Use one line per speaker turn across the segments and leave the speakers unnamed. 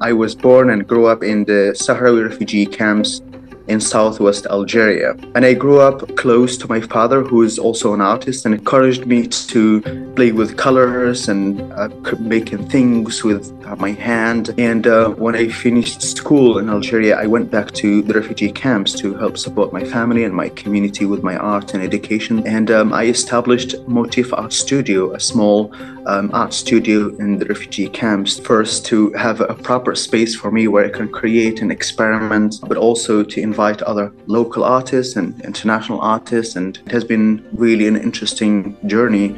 I was born and grew up in the Sahrawi refugee camps in southwest Algeria. And I grew up close to my father, who is also an artist, and encouraged me to play with colors and uh, making things with uh, my hand. And uh, when I finished school in Algeria, I went back to the refugee camps to help support my family and my community with my art and education. And um, I established Motif Art Studio, a small um, art studio in the refugee camps. First, to have a proper space for me where I can create and experiment, but also to invite other local artists and international artists. And it has been really an interesting journey.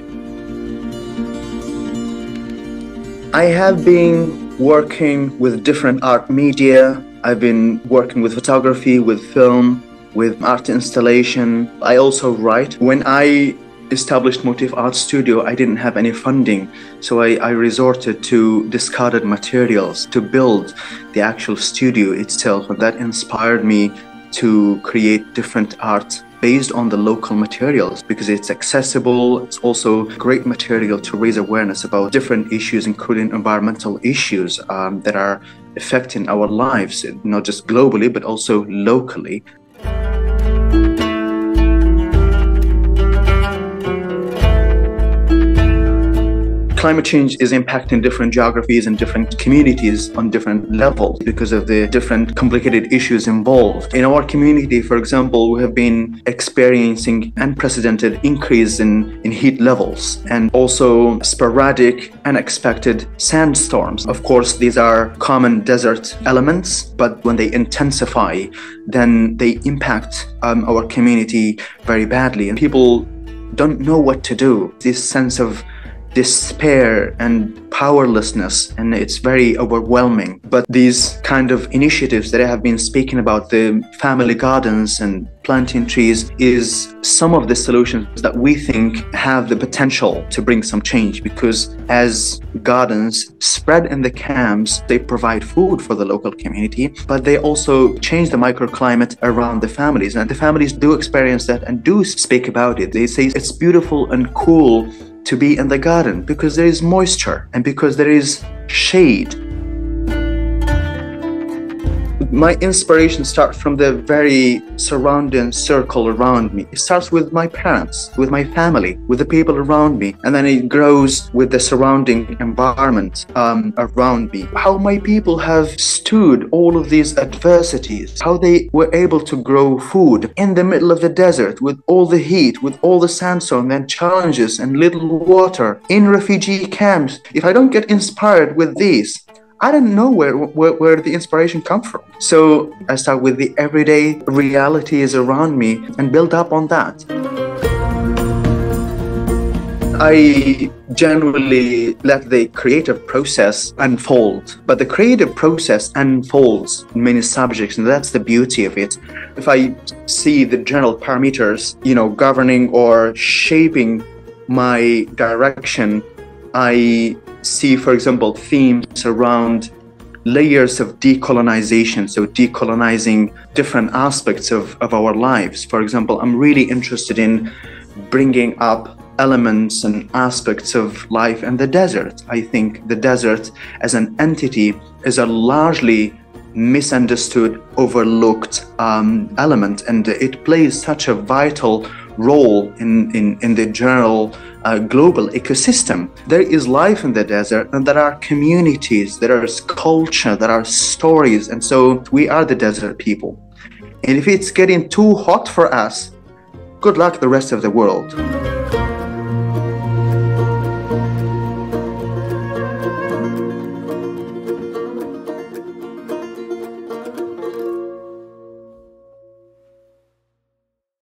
I have been working with different art media. I've been working with photography, with film, with art installation. I also write. When I established Motif Art Studio, I didn't have any funding, so I, I, resorted to discarded materials to build the actual studio itself, and that inspired me to create different art based on the local materials because it's accessible. It's also great material to raise awareness about different issues, including environmental issues um, that are affecting our lives, not just globally, but also locally. Climate change is impacting different geographies and different communities on different levels because of the different complicated issues involved. In our community, for example, we have been experiencing unprecedented increase in, in heat levels and also sporadic, unexpected sandstorms. Of course, these are common desert elements, but when they intensify, then they impact um, our community very badly. And people don't know what to do. This sense of despair and powerlessness and it's very overwhelming. But these kind of initiatives that i have been speaking about the family gardens and planting trees is some of the solutions that we think have the potential to bring some change. Because as gardens spread in the camps they provide food for the local community but they also change the microclimate around the families. And the families do experience that and do speak about it. They say it's beautiful and cool to be in the garden because there is moisture and because there is shade. My inspiration starts from the very surrounding circle around me. It starts with my parents, with my family, with the people around me, and then it grows with the surrounding environment um, around me. How my people have stood all of these adversities, how they were able to grow food in the middle of the desert with all the heat, with all the sandstorm and challenges and little water in refugee camps. If I don't get inspired with these, I don't know where, where, where the inspiration come from. So I start with the everyday realities around me and build up on that. I generally let the creative process unfold, but the creative process unfolds in many subjects, and that's the beauty of it. If I see the general parameters, you know, governing or shaping my direction, I see, for example, themes around layers of decolonization, so decolonizing different aspects of, of our lives. For example, I'm really interested in bringing up elements and aspects of life in the desert. I think the desert as an entity is a largely misunderstood, overlooked um, element, and it plays such a vital role in, in, in the general uh, global ecosystem. There is life in the desert, and there are communities, there is culture, there are stories, and so we are the desert people. And if it's getting too hot for us, good luck the rest of the world.